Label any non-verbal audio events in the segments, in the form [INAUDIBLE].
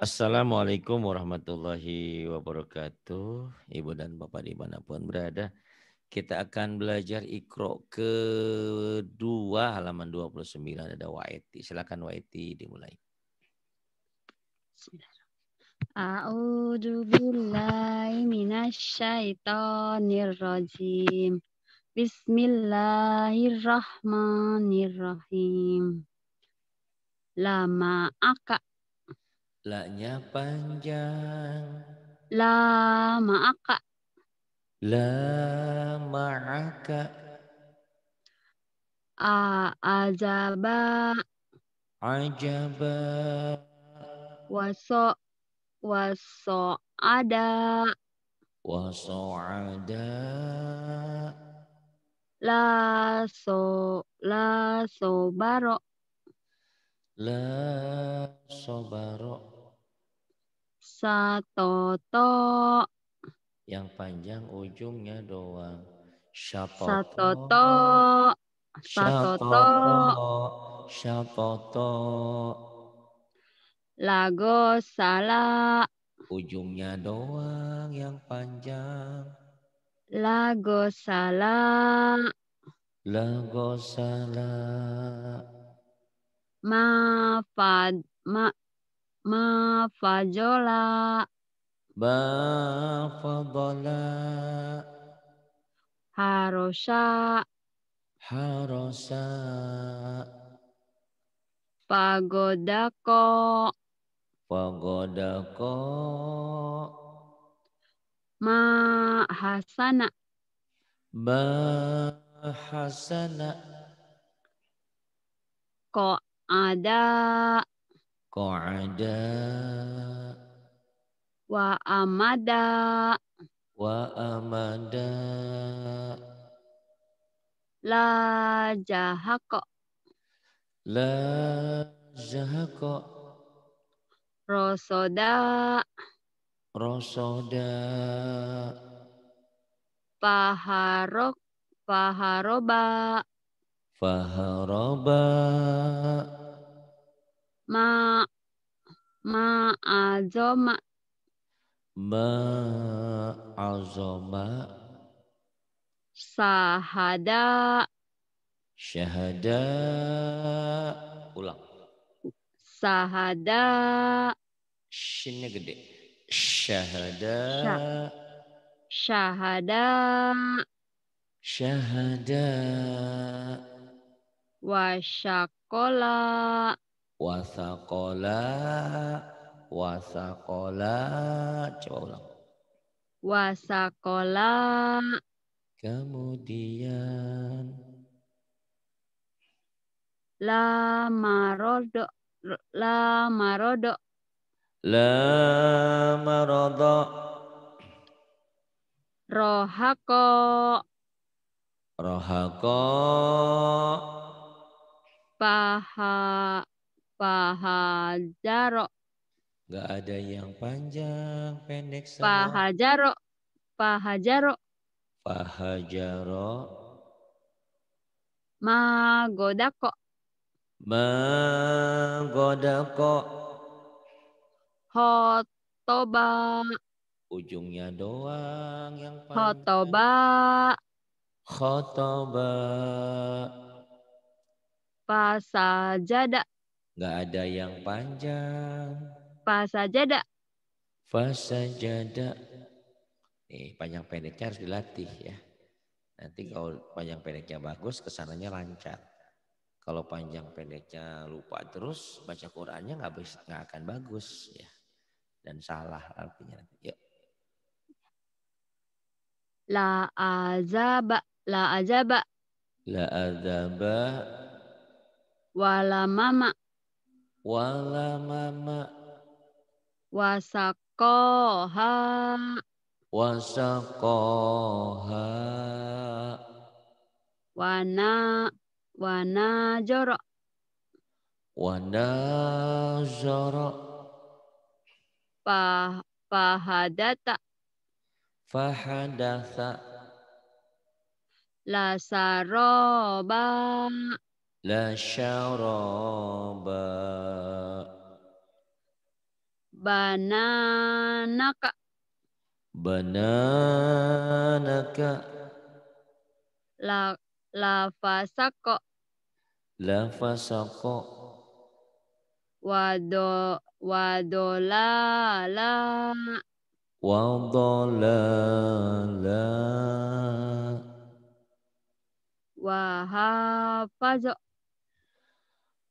Assalamualaikum warahmatullahi wabarakatuh. Ibu dan Bapak di mana pun berada. Kita akan belajar ikro kedua halaman 29 ada Waeti. Silakan Waeti dimulai. A'udzu billahi. Bismillahirrahmanirrahim. Lama aka La-nya panjang. La ma'aka. La ma'aka. A ajaba. Ajaba. Waso. Waso ada. Waso ada. La so. La sobaro. La sobaro. Satoto. Yang panjang ujungnya doang. Satoto. Satoto. Satoto. Lago sala. Ujungnya doang yang panjang. Lago sala. Lago sala. Ma fad ma ma fajola. Ba fadala. Harosha. Harosa. Pagodako. Pagodako. Ma hasana. Ba hasana. Ko ada. Qa'ada. Wa amada. Wa amada. La jahako. La zahako. Rosoda. Rosoda. Paharok. Paharoba. Faharaba. Ma. Ma azoma. Ma azama. Sahada. Syahada. Ulang. Sahada. Shinnya gede. Syahada. Syahada. Syahada. Wasyakola. Wasakola. Wasakola. Coba ulang. Wasakola. Kemudian. La marodo. La marodo. La marada. Rohako. Rohako. Paha. Pahajaro. Gak ada yang panjang, pendek semua. Pahajaro. Pahajaro. Fahajaro. Magodako. Magodako. Hotoba. Ujungnya doang yang panjang. Hotoba. Khotoba. Pasajada. Gak ada yang panjang. Pasajada. Fasajada. Nih panjang pendeknya harus dilatih ya. Nanti kalau panjang pendeknya bagus ke sananya lancar. Kalau panjang pendeknya lupa terus baca Qurannya nggak bisa nggak akan bagus ya dan salah artinya nanti. Yuk. La azaba. La azaba. La azaba Wala mama. Wala mama Wasakoha. wasaqaha Wana. Wana joro. wa nazara Pah, pahadata. fahadatha La la syaraba. Bananaka bananaka la lafasako lafasako wado wadolala wadolala wahafazo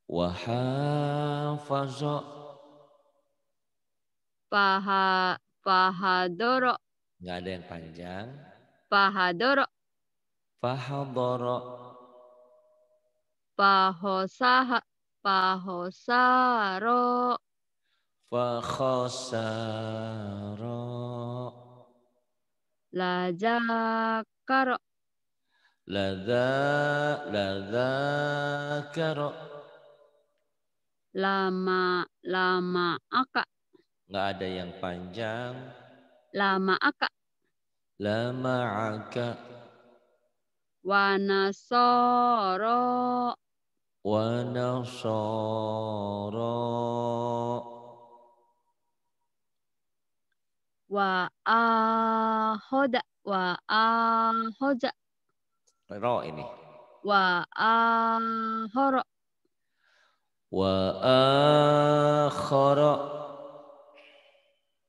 wahafazo. Paha pahadoro. Nggak ada yang panjang. Pahadoro. Fahadoro. Pahosaha pahosaro. Fakhosaro lajakaro ladza ladzakaro lama lama aka. Nggak ada yang panjang. Lama aka. Lama'aka wanasoro. Wa nasara wa ahoda wa ahoja ro ini. Wa ahoro wa akhara.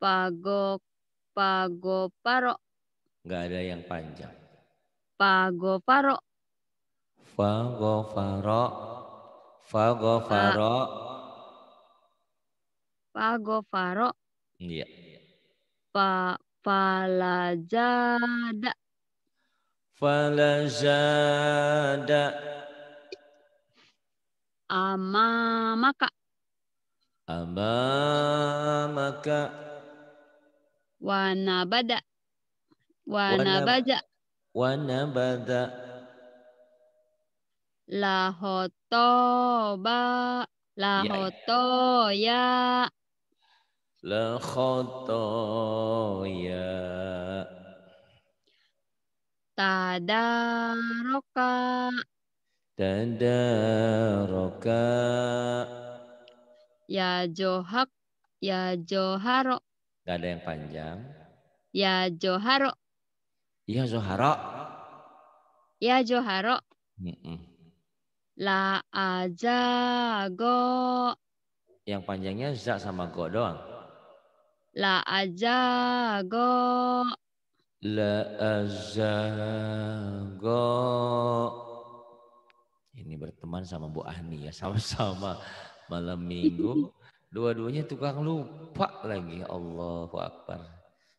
Pago pagoparo. Nggak ada yang panjang. Pagoparo. Faghfara faghfara pagoparo iya. Pa palajada. Falazada amamaka amamaka wanabada wanabaja wa nabada lahotoba lahotoya la khotoya tadaroka ya johak ya joharo. Nggak ada yang panjang. Ya joharo. Iya Zohara ya joharo. Mm-mm. la ajago yang panjangnya za sama go doang. La ajago la azago ini berteman sama Bu Ani ya. Sama-sama malam minggu. Dua-duanya tukang lupa lagi. Allahu Akbar.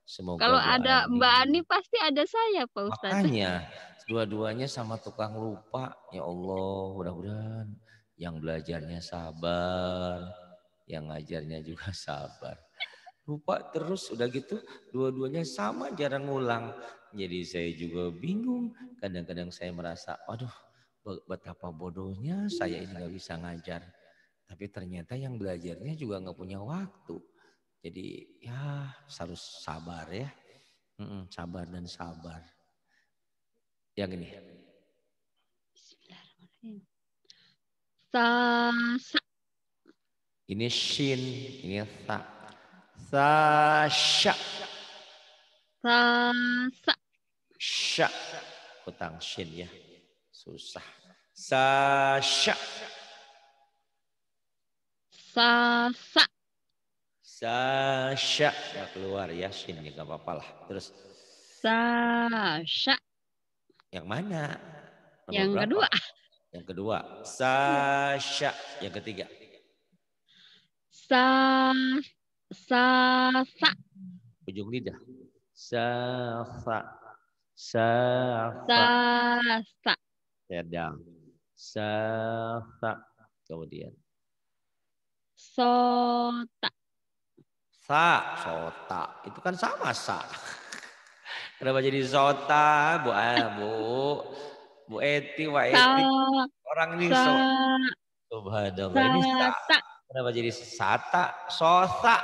Semoga kalau Bu ada Mbak Ani pasti ada saya Pak Ustadz. Makanya dua-duanya sama tukang lupa. Ya Allah mudah-mudahan yang belajarnya sabar yang ngajarnya juga [LAUGHS] sabar. Lupa terus udah gitu dua-duanya sama jarang ngulang. Jadi saya juga bingung. Kadang-kadang saya merasa aduh betapa bodohnya saya ini nggak bisa ngajar. Tapi ternyata yang belajarnya juga nggak punya waktu. Jadi ya harus sabar ya. Sabar dan sabar. Yang ini. Bismillahirrahmanirrahim. Sasa ini shin ini sa. Sasya sasa sya hutang shin ya susah. Sasya sasa. Sasya nggak keluar ya shin ya nggak apa-apa lah. Terus. Sasha. Yang mana? Nomor yang berapa? kedua. Yang kedua. Sasya yang ketiga. Sa sasa ujung lidah. Safa safa sasa sedang safa kemudian. Sota sa sota itu kan sama sa. [LAUGHS] Kenapa jadi sota bu ah, bu. Bu eti wa eti. Orang ini sa so. Subhanallah ini sa kenapa jadi sata sosa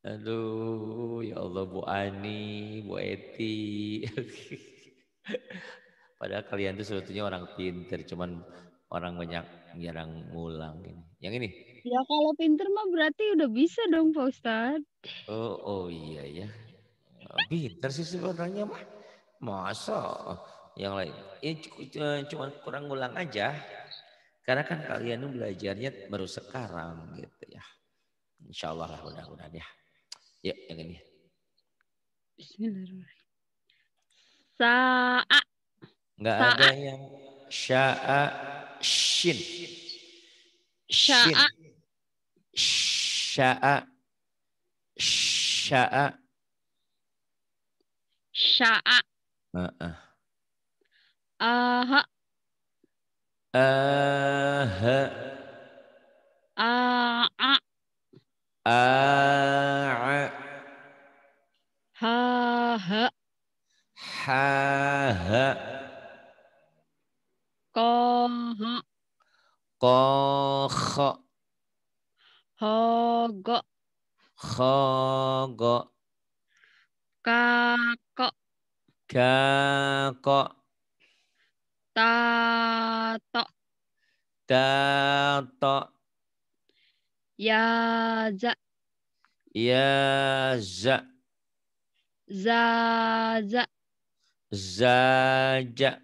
Aduh, ya Allah Bu Ani, Bu Eti. [LAUGHS] Padahal kalian tuh sebetulnya orang pinter, cuman orang banyak jarang ngulang ini. Yang ini, Ya kalau pinter mah berarti udah bisa dong Pak Ustadz. Oh, oh iya ya. Pinter sih sebenarnya mah. Masa yang lain. Ini cuma kurang ngulang aja. Karena kan kalian belajarnya baru sekarang gitu ya. Insya Allah lah mudah-mudahan ya. Yuk yang ini. Bismillahirrahmanirrahim. Sa'a. Enggak ada yang sya'a shin. Sya'a. Sya'a. Sya'a. Sya'a. Heeh. Aha. Aha. A'a. A'a. はこはこははご。はご。かこ。かこ。たと。たと。やざやざざざ。ザーじゃ。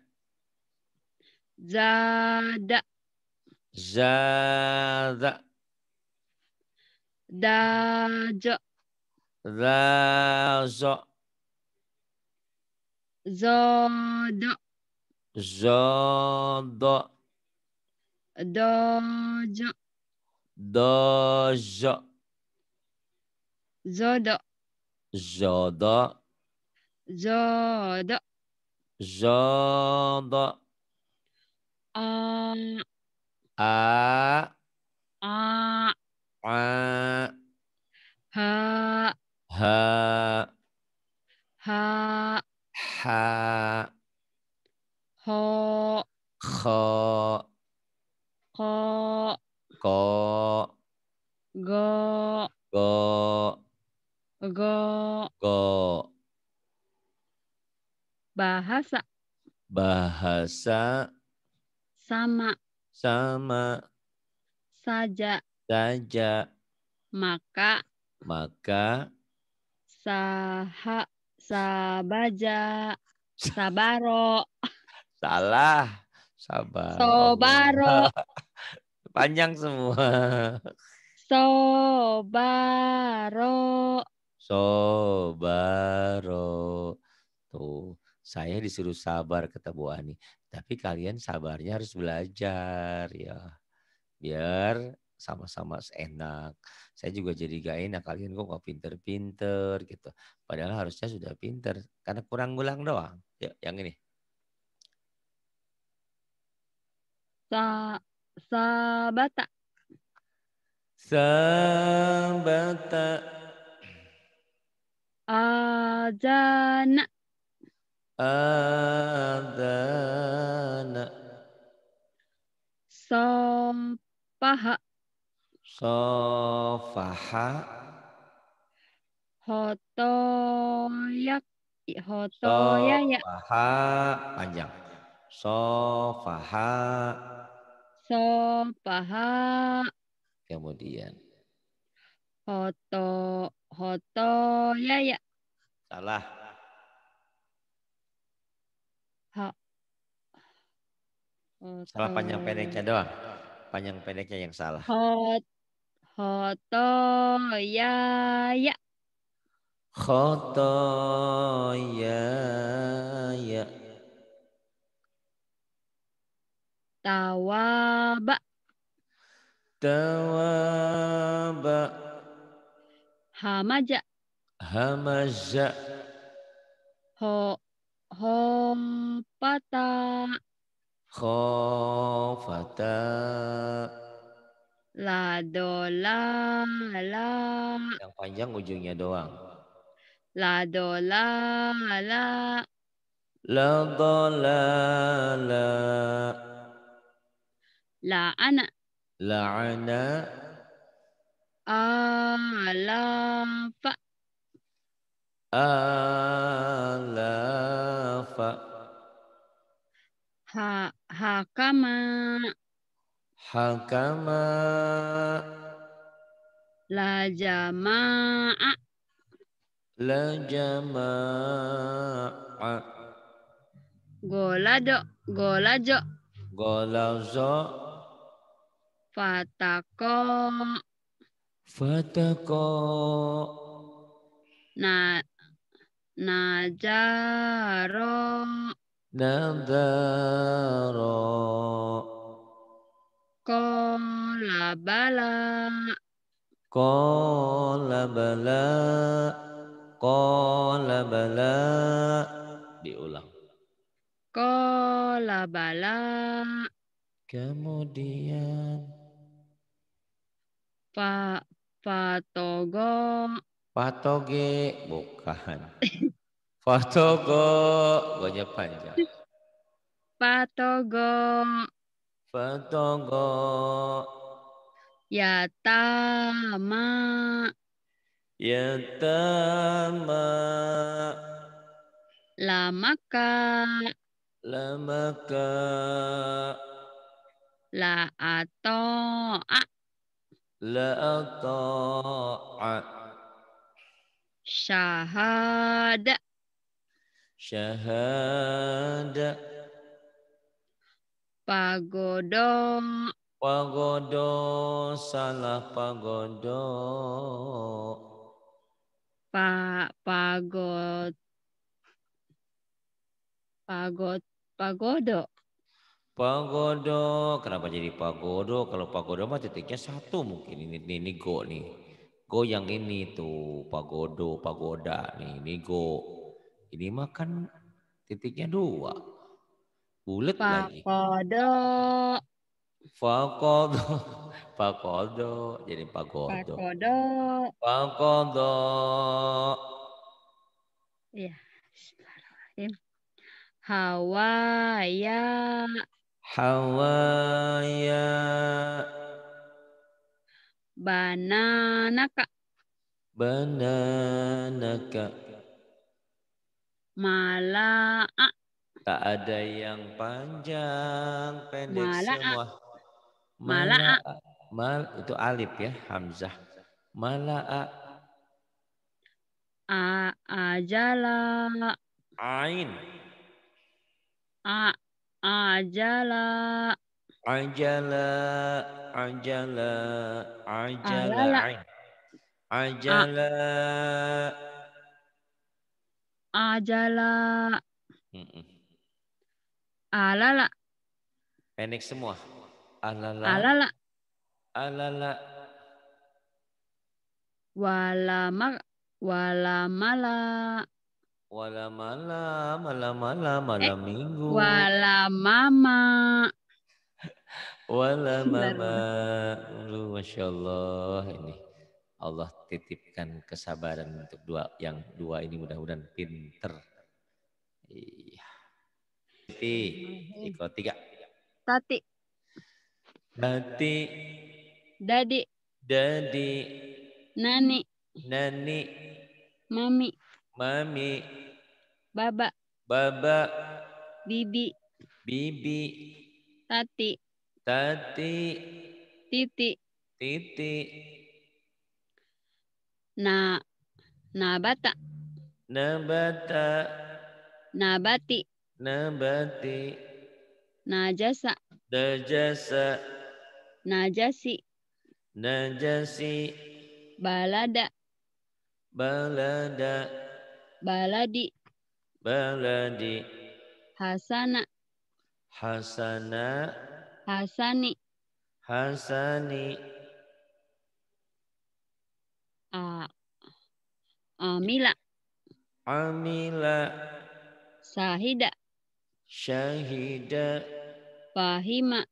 ザーだ。ザーだ。だーじょ。だーぞ。ぞーど。ぞーど。どーじょ。どーじょ。ぞど。ぞど。ぞど。Zodo. A. A. A. A. Ha. Ha. Ha. Ha. Ho. Kho. Ko. Ko. Go. Go. Go. Go. Bahasa. Bahasa Sama. sama Saja. saja. Maka. Maka Saha. Sabaja. [LAUGHS] Sabaro. salah. Sabar. Sobaro. [LAUGHS] Panjang semua. Sobaro. Sobaro. Tuh, saya disuruh sabar kata Bu Ani. Tapi kalian sabarnya harus belajar ya. Biar sama-sama enak. Saya juga jadi gak enak. Kalian kok gak pinter-pinter gitu. Padahal harusnya sudah pinter. Karena kurang ngulang doang. Ya, yang ini. Sa. Sabata. Sabata. Ajana. Adana. Sopaha. Sofaha. Hotoyak. Hotoya ya. Sofaha. Panjang. Sofaha. Sopaha. Kemudian. Hoto. Hotoya ya. Salah. Ha. Salah panjang pendeknya doang. Panjang pendeknya yang salah. Hot. Hotoya ya. Khotoya ya. Tawaba. Tawaba. Hamaja. Hamaza. Ho. Hopata. Khofata. La do la la. Yang panjang ujungnya doang. La do la la. La dolala. La ana. La'ana. Alafa. Alafa. Ha. Hakama. Hakama. La jama'a. La jama'a. Golado. Golajo. Golazo. Fatako. Fatako. Na. Najaro. Nadharo. Kola bala. Kola bala. Kola bala. Diulang. Kola bala. Kemudian. Pa, patogo. Patoge. Bukan. [LAUGHS] Patogo. Gonya panjang. Patogo. Patogo. Yatama. Yatama. Lamaka. Lamaka. La ato'a. La ata'a. Syahada. Syahada. Pagodo. Pagodo. Salah pagodo. Pa, pagot. Pagot. Pagodo. Pagodo. Kenapa jadi pagodo? Kalau pagodo mah titiknya satu mungkin. Ini, ini, ini go nih. Go yang ini tuh. Pagodo, pagoda. Nih, ini go. Ini mah kan titiknya dua. Bulat lagi. Pagodo. Pagodo. [LAUGHS] Pagodo. Jadi pagodo. Pagodo. Pagodo. Ya. Bismillahirrahmanirrahim. Hawaya. Bananaka. Bananaka. Mala'a. Tak ada yang panjang, pendek Mala'a. semua. Mala'a. Mal itu alif ya, hamzah. Mala'a. A ajala. Ain. A ajala. Ajala. Ajala. Ajala. Ajala. Ajala. Alala. Pendek semua. Alala. Alala. Alala. Walama. Walamala. Wala malam, malam malam minggu. Walamama. Wala mama. Aduh, Masya Allah ini. Allah titipkan kesabaran untuk dua yang dua ini mudah-mudahan pinter. Iya. Ti, ikut tiga. Tati. Tati, Dadi. dadi, Nani. nani, Mami. mami, Baba. baba, Bibi. bibi, Tati. Tati, Titi. titi, Na. Nabata. nabata, Nabati. nabati, Najasa. najasa, Najasi. najasi, Balada. balada, Baladi. baladi, Hasana. hasana, Hasani. hasani, A. Amila. amila, Sahida. syahida, Fahima.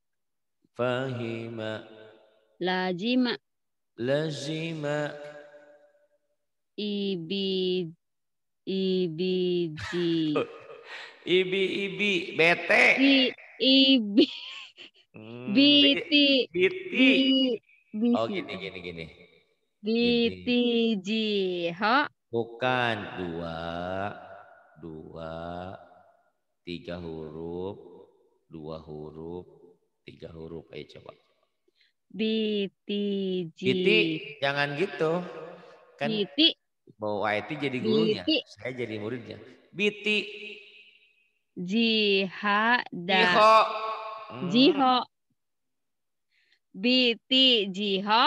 fahima, Lazima. lazima, Ibi. Ibiji. [LAUGHS] ibi-ibi, bete, I, ibi. [LAUGHS] Hmm, Biti. biti. Bi, Oh gini gini gini. Bitiji. Ho. Bukan dua, dua, tiga huruf, dua huruf, tiga huruf. Ayo coba. Biti Biti, ji. jangan gitu. Kan Biti bawa IT jadi gurunya, Biti. saya jadi muridnya. Biti, jihada. Jiho. Hmm, Jiho. Biti jiho.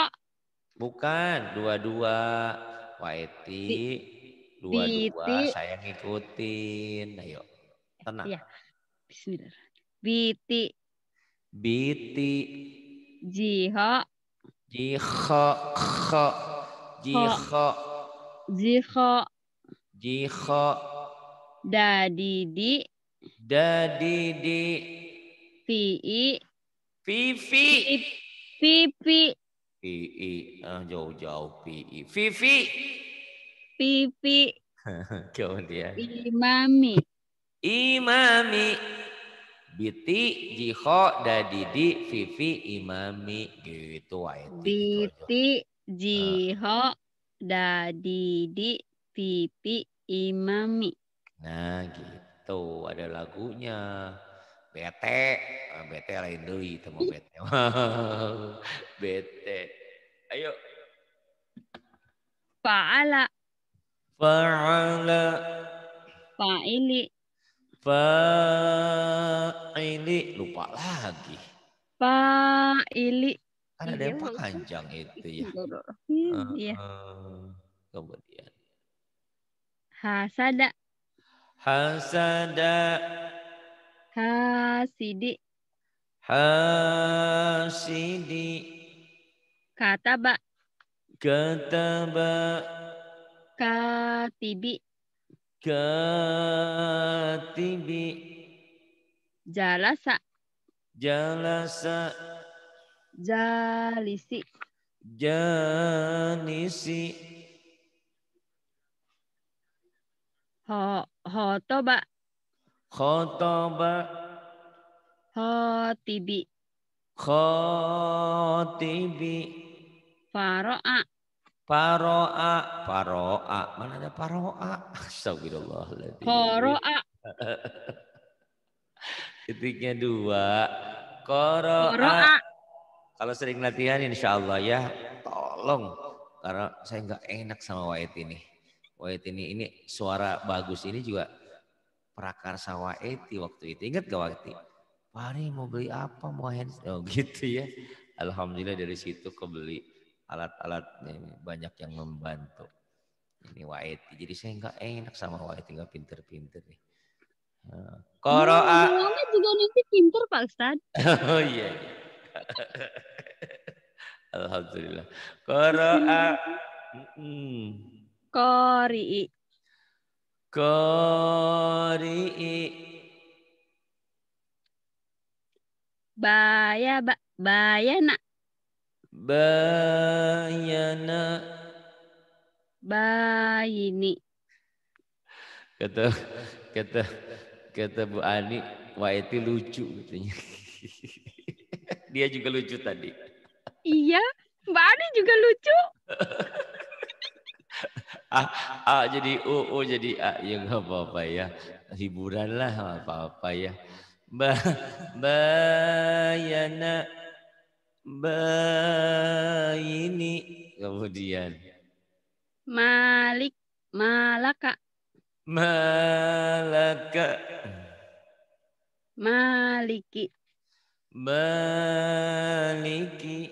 Bukan, dua-dua. YT, dua-dua saya ngikutin. Ayo, tenang. Iya. Bismillah. Biti Biti, jiho. jiho, kho, jiho, Jiho. jiho, Dadidi. dadidi, Pi. Vivi. Pipi. PI, ah, jauh-jauh PI. Vivi. Pipi. Kemudian. [LAUGHS] Imami. Imami. Biti, Jiho, Dadidi, Vivi, Imami. Gitu wae. Biti jiho. Dadidi. Pipi. Imami. Nah gitu. Ada lagunya. Bete. Ah, Bete lain deui temu bete. [LAUGHS] bete. Ayo. Fa'ala. Fa'ala. Fa'ili. Fa'ili. Lupa lagi. Fa'ili. Kan ada yang Iya, Ustaz. panjang itu ya. Iya. Heeh. Kemudian. Hasada. Hasada. Hasidi. Hasidi. Kataba. Kataba. Katibi. Katibi. Jalasa. Jalasa. Jalisi. Janisi. Ho, hotoba. Khotoba. Hotibi. Khotibi. Faro'a. Paroa. Paroa. Mana ada paroa? Astagfirullahaladzim. Koro'a. [LAUGHS] Titiknya dua. Koroa. Koro'a. Kalau sering latihan insya Allah ya tolong. Karena saya nggak enak sama Wahid ini. Wahid ini ini suara bagus ini juga prakarsa Wahid waktu itu. Ingat gak? Pak ini mau beli apa? Mau hands? Oh [LAUGHS] gitu ya. Alhamdulillah dari situ kebeli alat-alat banyak yang membantu. Ini Wahid. Jadi saya nggak enak sama Wahid nggak pinter-pinter nih. Koroa. Ngomongnya juga nanti pinter Pak Ustad. [LAUGHS] Oh iya. iya. [LAUGHS] Alhamdulillah. Qara'a. Mm. Kori'i. Qari'i. Baya, ba, bayana. Bayana. Bayini. Kata kata kata Bu Ani, wah itu lucu katanya. [LAUGHS] Dia juga lucu tadi. Iya. Mbak Ani juga lucu. [LAUGHS] Ah, A jadi U, U jadi A. Ya nggak apa-apa ya. Hiburan lah apa-apa ya. Ba, bayana. Bayini. Kemudian. Malik. Malaka. Malaka. Maliki. Maliki.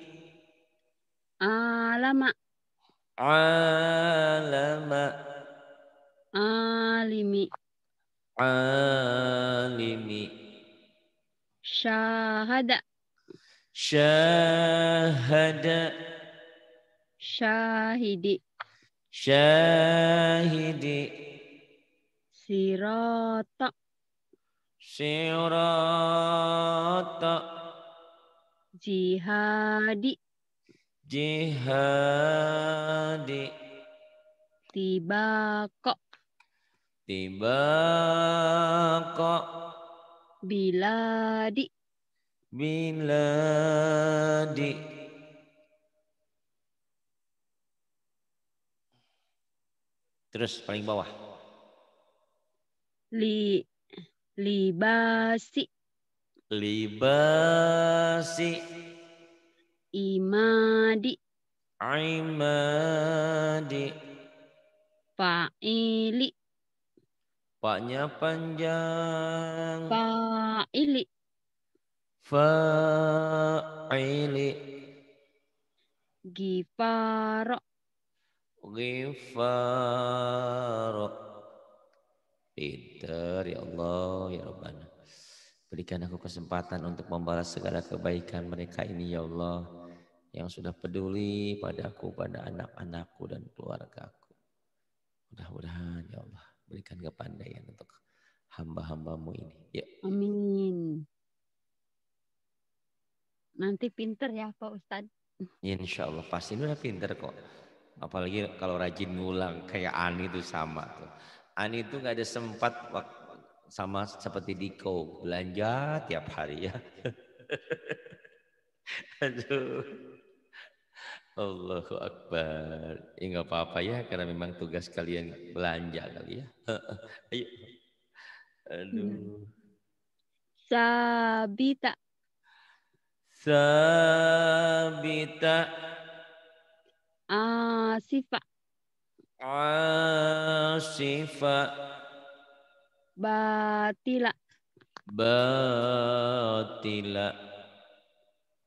Alama. عالم عالم عالم شاهد. شاهد. شاهد. شاهد. صراط. صراط. جهاد. Jihadi. Jihadi. Tibako. Tiba kok Biladi. biladi. Terus paling bawah. Li. Libasi. Libasi. Imadi. Imadi. Fa'ili. Paknya panjang. Fa'ili. Fa'ili. Gifaro. Gifaro. Pinter ya Allah ya Rabbana. Berikan aku kesempatan untuk membalas segala kebaikan mereka ini ya Allah. Yang sudah peduli padaku, pada anak-anakku dan keluargaku. Mudah-mudahan ya Allah berikan kepandaian untuk hamba-hambamu ini. Ya. Amin. Nanti pinter ya Pak Ustadz. Insya Allah pasti udah pinter kok. Apalagi kalau rajin ngulang kayak Ani itu sama tuh. Ani itu nggak ada sempat sama seperti Diko belanja tiap hari ya. [LAUGHS] Aduh. Allahu Akbar. Ya nggak apa-apa ya karena memang tugas kalian belanja kali ya. [LAUGHS] Ayo. Aduh. Sabita. Sabita. Asifa. Asifa. Batila. Batila.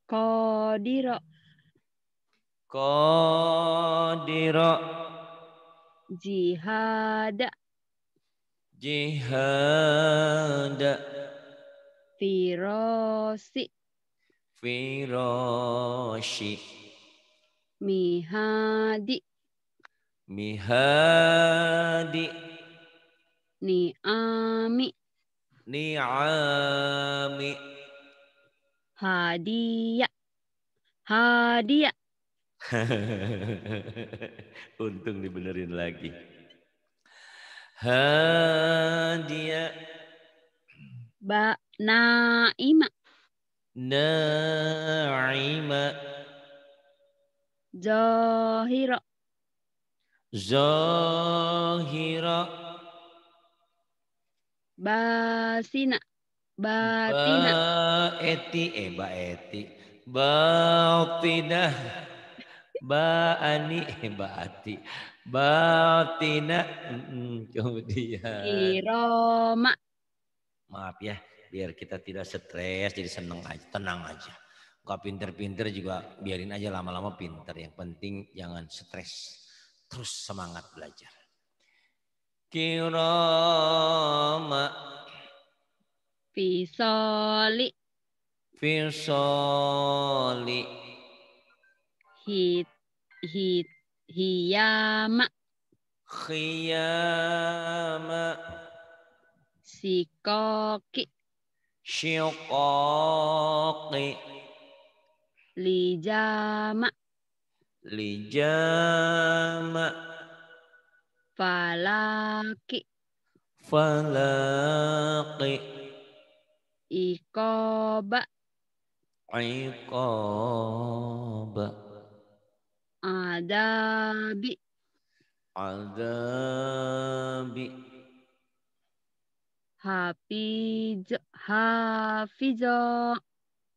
Kodiro. Kodiro. Jihada. Jihada. Firosi. Firoshi. Mihadi. Mihadi. Niami. Ni'ami. Hadiah. Hadiah. [LAUGHS] Untung dibenerin lagi. Hadiah. Ba naima. Na'ima. Zahira. Zahira. Basina. Batina. Baeti. Eh, baeti. Batina. Baani. Baati. Batina. Kemudian. Iroma. Maaf ya, biar kita tidak stres, jadi seneng aja, tenang aja. Gak pinter-pinter juga biarin aja lama-lama pinter. Yang penting jangan stres. Terus semangat belajar. Kirama Fisoli. fisoli Hit. Hit. Hiyama. khiyama Sikoki. syiqaqi Lijama. lijama Falaki. falaqi Ikoba. iqaba Adabi. adabi Hafiz. Hafizo.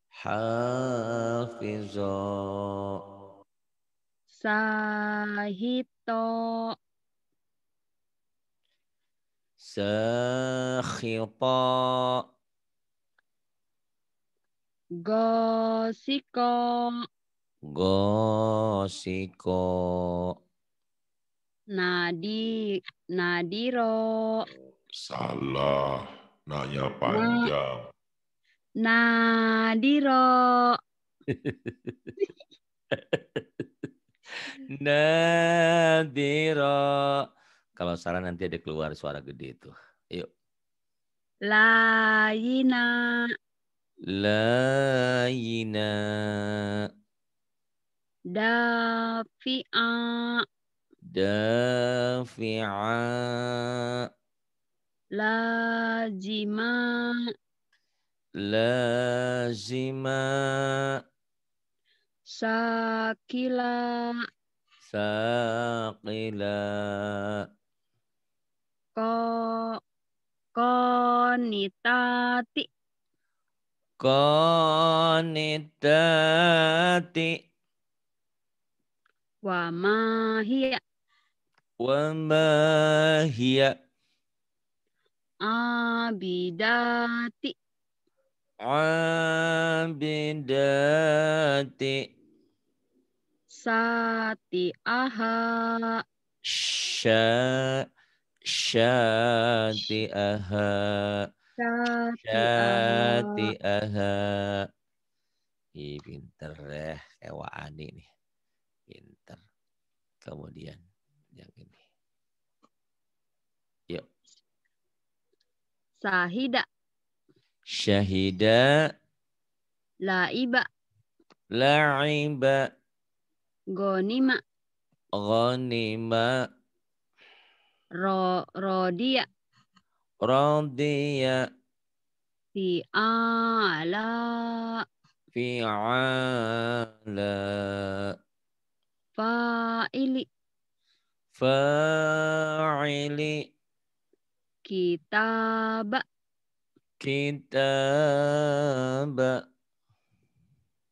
hafizo Sahito. sakhita Gosiko. Gosiko Nadi, Nadiro, Salah, nanya panjang. Nadiro, [LAUGHS] Nadira. Kalau salah nanti ada keluar suara gede itu. Yuk. Layina, Layina. Dafi'a, Dafi'a. Lazima, Lazima. Sakila, Saqila. Ko, Konitati, qanitati wa ma hiya wa ma hiya abidati. Abidati. Sati aha sya syati aha sati syati aha aha Ih, pinter deh kayak Wak Ani nih kemudian yang ini. Sahida syahida. Laiba. La'iba. Gonima ghanima. Ro rodia radiya fi'ala. Fi'ala fa'ili. Fa'ili. Kitaba. Kitaba.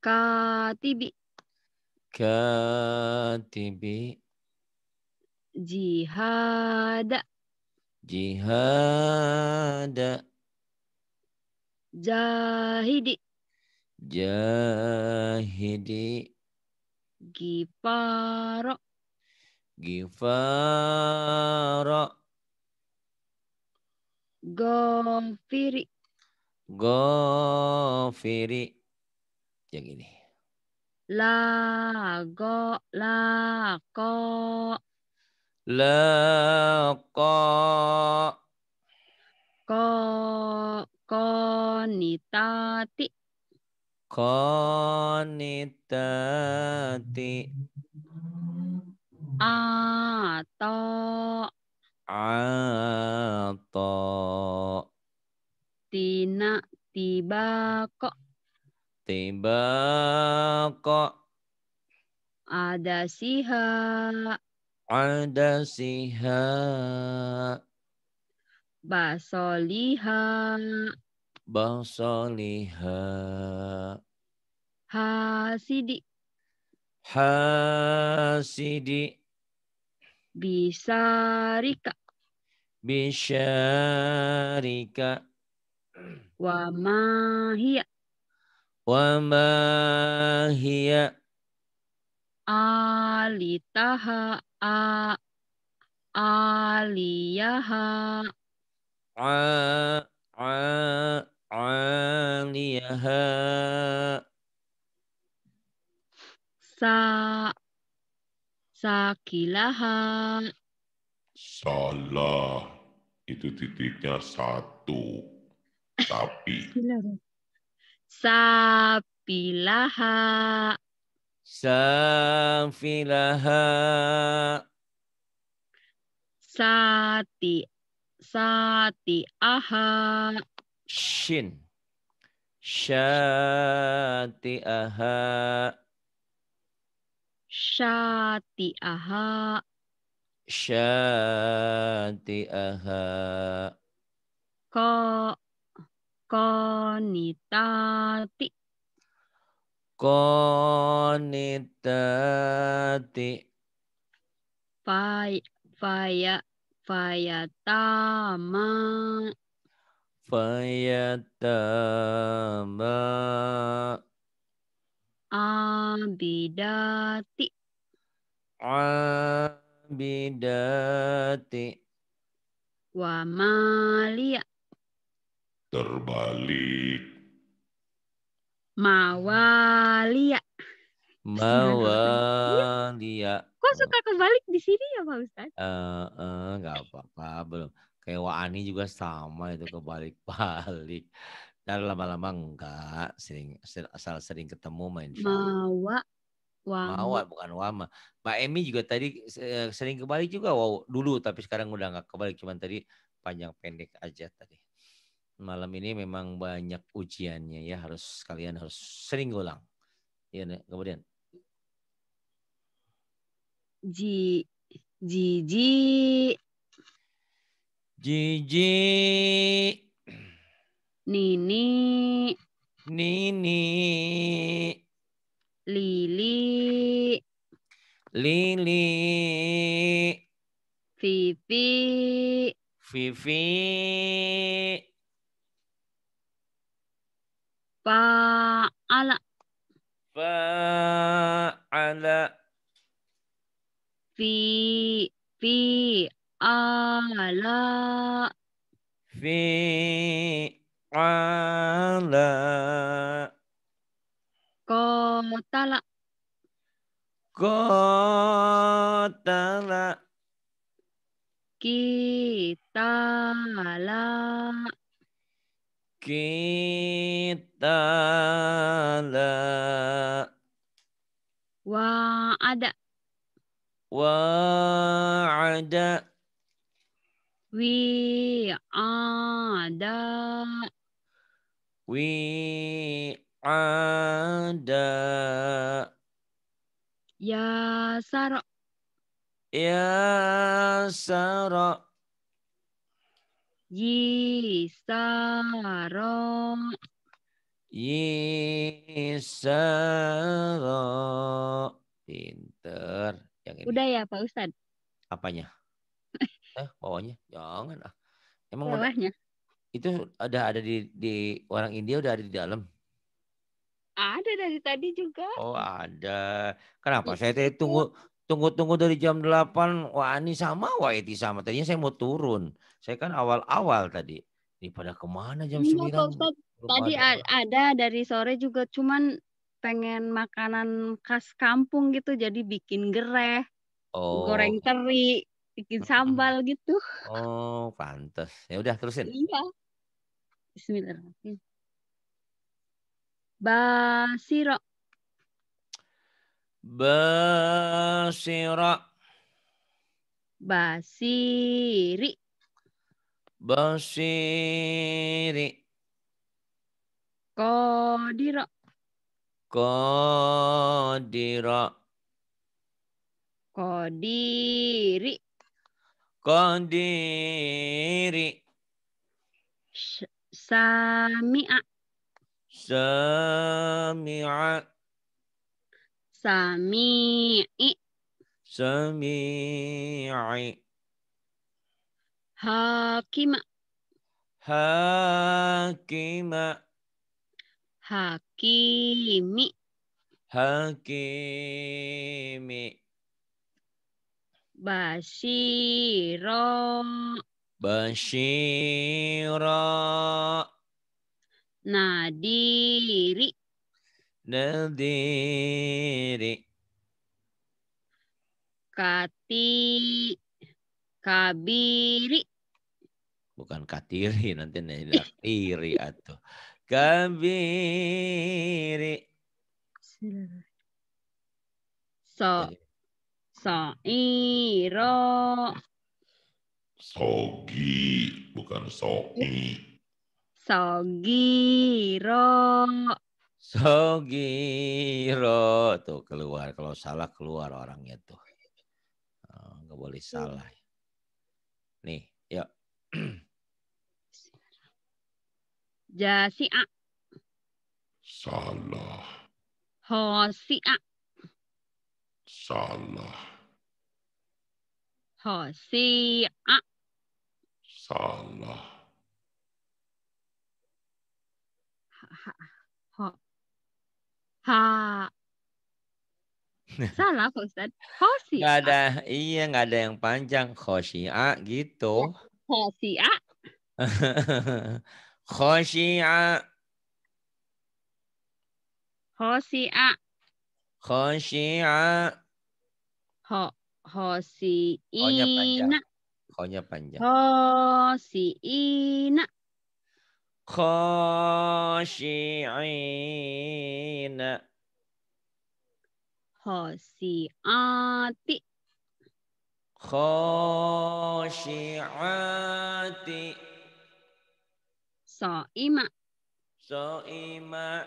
Katibi. Katibi. Jihada. Jihada. Jahidi. Jahidi giparo gifara gofiri. Gofiri. Yang ini. Lago lako. Laqa ko konitati qanitati. Ato ata tina tibako tibaqa ada siha adasiha basoliha basaliha hasidi. Hasidi. Bisarika bisyarika wa mahia wa ma hiya alitaha. A. Aliyaha. A. A. Aliyaha sa sakilaha. Salah. Itu titiknya satu. Tapi. sapilaha. Safilaha. Sati sati aha shin. Syati aha syati'aha. Ko konitati. Qanitati fay faya fayatama. Fayatama abidati abidati wa malia. Terbalik. mawalia. Mawalia. Kok suka kebalik di sini ya Pak Ustadz? Eh, eh, nggak apa-apa belum. Kayak Wani juga sama itu kebalik-balik dan lama-lama enggak sering ser- asal sering ketemu main mawa wama. Mawar bukan wama. Mbak Emi juga tadi sering kebalik juga wow dulu tapi sekarang udah nggak kebalik cuman tadi panjang pendek aja tadi. Malam ini memang banyak ujiannya ya harus kalian harus sering ulang. Ya kemudian? Ji jiji. Jiji nini Nini. Lili, Lili. Vivi, Vivi. Fa'ala, Fa'ala. Fi, Fi, Ala, Fi. Ala. Kotala, Kotala. Kitala, Kita la. Wa'ada, Wa'ada. Wi'ada, Wi'ada. Yasara, Yasara. Yisara, Yisara. Pinter. Yang ini. Udah ya Pak Ustadz, Apanya? Eh, bawahnya? Jangan ah. Emang udah, bawahnya. Itu ada di di orang India udah ada di dalam. Ada dari tadi juga. Oh, ada. Kenapa? Saya tadi Itu. tunggu tunggu tunggu dari jam 8. Wah, ini sama, wah itu sama. Tadinya saya mau turun. Saya kan awal-awal tadi. Ini pada ke mana jam Iya 9? Pak Ustadz, Belum tadi ada. ada dari sore juga cuman pengen makanan khas kampung gitu jadi bikin gereh, Oh. goreng teri, bikin sambal gitu. Oh, pantes. Ya udah terusin. Iya. Bismillahirrahmanirrahim. Basiro, Basira, basiri, basiri, kodiro, qadira, kodiri, qadiri, sh- sami'a, sami'a, sami'i, sami'i, hakima, hakima, hakimi, hakimi, Bashiro basyira, Nadiri. Nadiri, Kati. Kabiri. Bukan katiri nanti tidak tiri atau kabiri. So Soiro Sogi, bukan soi. Sogiro Sogiro tuh keluar. Kalau salah keluar orangnya tuh. Oh, nggak boleh salah. Nih yuk [CLEARS THROAT] Jasi'a. Salah, Hosi'a. Salah, Hosi'a salah. Ho Ha [LAUGHS] Salah Pak Ustaz Hosi'a nggak ada iya nggak ada yang panjang. Khosia gitu. Hosi'a [LAUGHS] khosia Hosi'a khosia Ho. Hosi'ina khonya panjang. Hosi'ina khoshiina. Hosi'ati khoshiati. So'ima. Soima.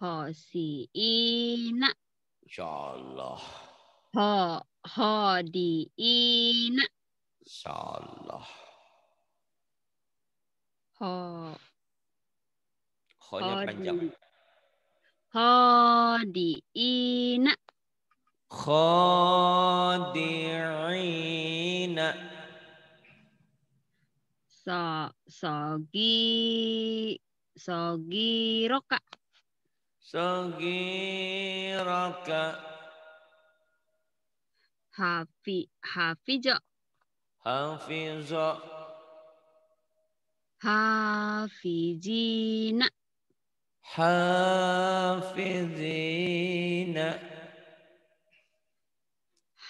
Hosi'ina insyaallah. Ho Hodi'ina insyaallah Ho Kho-nya panjang. Khodiina. Khadi'ina. So, sogi, sogi roka. Sagiraka. Hafi, hafizo. Hafizina. Hafizina.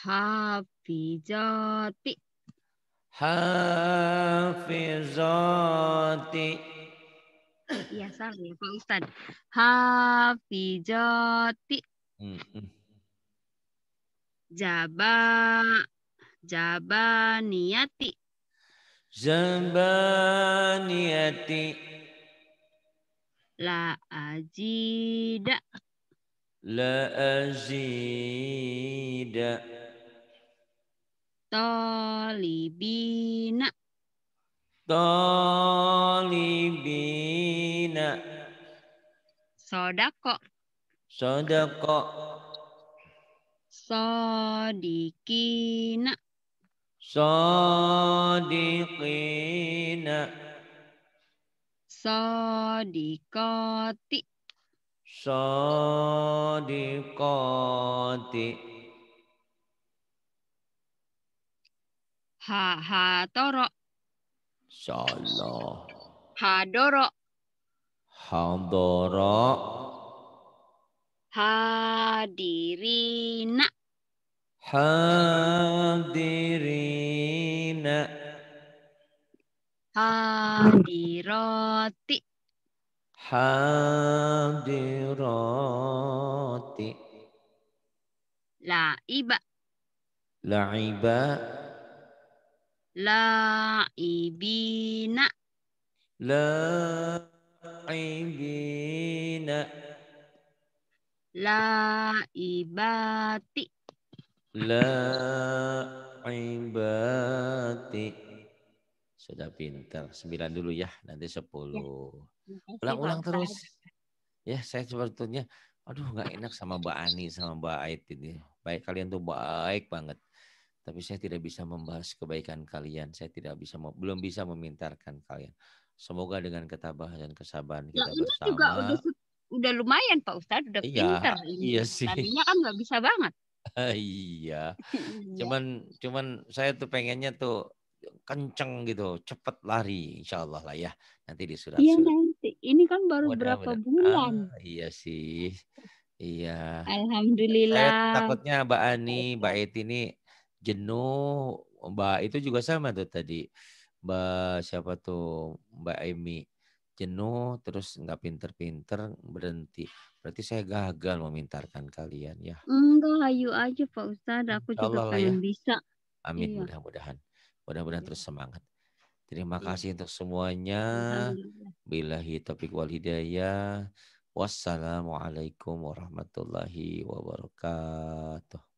Hafizati. Hafizati. Iya salah ya Pak Ustadz. Hafizati. Jaba. Jabaniyati. Zabaniyati. La ajida. La azida. Tolibina. Talibina. Sodako. Sadaqa. Sodikina. Sadiqina. Sodikoti. Sadiqati. Ha hatoro. Insyaallah. Hadoro. Hadara. Hadirina. Hadirina. Hadiroti. Hadirati. Laiba. La'iba. Laibina. La'ibina. Laibati. La'ibati. Sudah pintar. Sembilan dulu ya. Nanti sepuluh. Ulang-ulang terus. Ya saya sebetulnya. Aduh nggak enak sama Mbak Ani sama Mbak Ait ini. Baik kalian tuh baik banget. Tapi saya tidak bisa membahas kebaikan kalian. Saya tidak bisa, belum bisa memintarkan kalian. Semoga dengan ketabahan dan kesabaran Ya, kita juga bersama. udah se- udah lumayan Pak Ustadz, udah Iya, pinter ini. iya sih. Tadinya kan nggak bisa banget. Iya. [LAUGHS] Iya. Cuman cuman saya tuh pengennya tuh kenceng gitu, cepet lari insya Allah lah ya. Nanti di Iya surat-surat. nanti. Ini kan baru berapa Mudah-mudahan. bulan. Ah, iya sih. Iya. Saya Alhamdulillah. takutnya Mbak Ani, Mbak Eti ini jenuh. Mbak itu juga sama tuh tadi. Mbak siapa tuh? Mbak Emi. Jenuh terus nggak pinter-pinter berhenti. Berarti saya gagal memintarkan kalian ya. Enggak, ayo aja Pak Ustadz. Aku Insya juga Allah lah ya. pengen bisa. Amin Iya. mudah-mudahan. Mudah-mudahan Iya. terus semangat. Terima Iya. kasih untuk semuanya. Billahi taufiq wal hidayah. Wassalamualaikum warahmatullahi wabarakatuh.